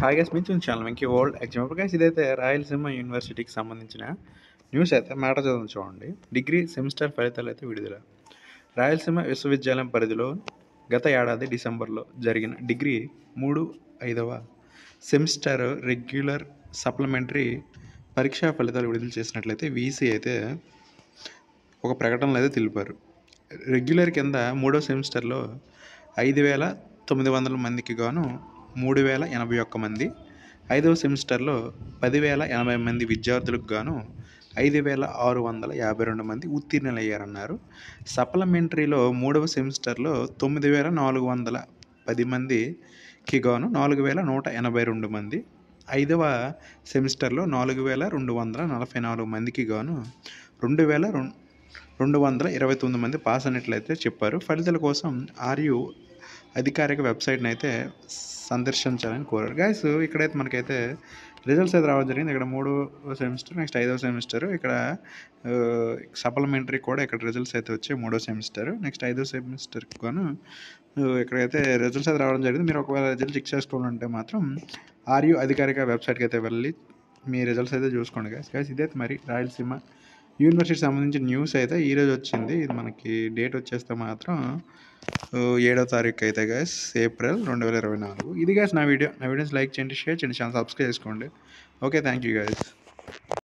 Hi guys మీరు channel Venky world example guys ఇదైతే రాయలసీమ యూనివర్సిటీకి సంబంధించిన న్యూస్ అయితే మాట చదువు చూడండి. డిగ్రీ సెమిస్టర్ ఫలితాలు అయితే విడుదల. రాయలసీమ విశ్వవిద్యాలయం పరిధిలో గత ఏడాది డిసెంబర్లో జరిగిన డిగ్రీ మూడు ఐదవ సెమిస్టర్ రెగ్యులర్ సప్లిమెంటరీ పరీక్షా ఫలితాలు విడుదల చేసినట్లయితే వీసీ అయితే ఒక ప్రకటనలో అయితే తెలిపారు. రెగ్యులర్ కింద మూడో సెమిస్టర్లో ఐదు వేల తొమ్మిది వందల మందికి గాను మూడు వేల ఎనభై ఒక్క మంది. ఐదవ సెమిస్టర్లో పదివేల ఎనభై మంది విద్యార్థులకు గాను ఐదు వేల ఆరు వందల యాభై రెండు మంది ఉత్తీర్ణులయ్యారన్నారు. సప్లిమెంటరీలో మూడవ సెమిస్టర్లో తొమ్మిది వేల నాలుగు వందల పది మందికి గాను నాలుగు వేల నూట ఎనభై రెండు మంది. ఐదవ సెమిస్టర్లో నాలుగు వేల రెండు వందల నలభై నాలుగు మందికి గాను రెండు వేల రెండు రెండు వందల ఇరవై తొమ్మిది మంది పాస్ అయినట్లయితే చెప్పారు. ఫలితాల కోసం ఆర్యు అధికారిక వెబ్సైట్ని అయితే సందర్శించాలని కోరారు. గైస్ ఇక్కడైతే మనకైతే రిజల్ట్స్ అయితే రావడం జరిగింది. ఇక్కడ మూడో సెమిస్టర్ నెక్స్ట్ ఐదవ సెమిస్టర్. ఇక్కడ సప్లిమెంటరీ కూడా ఇక్కడ రిజల్ట్స్ అయితే వచ్చాయి మూడో సెమిస్టర్. నెక్స్ట్ ఐదో సెమిస్టర్కి గాను ఇక్కడైతే రిజల్ట్స్ అయితే రావడం జరిగింది. మీరు ఒకవేళ రిజల్ట్ చెక్ చేసుకోవాలంటే మాత్రం ఆర్యు అధికారిక వెబ్సైట్కి అయితే వెళ్ళి మీ రిజల్ట్స్ అయితే చూసుకోండి గైస్ గైస్ ఇదైతే మరి రాయలసీమ యూనివర్సిటీకి సంబంధించిన న్యూస్ అయితే ఈరోజు వచ్చింది. ఇది మనకి డేట్ వచ్చేస్తే మాత్రం ఏడో తారీఖు అయితే గైస్ ఏప్రిల్ రెండు వేల ఇరవై నాలుగు. ఇది గైస్ నా వీడియో నా వీడియోస్ లైక్ చేయండి షేర్ చేయండి ఛానల్ సబ్స్క్రైబ్ చేసుకోండి. Okay thank you guys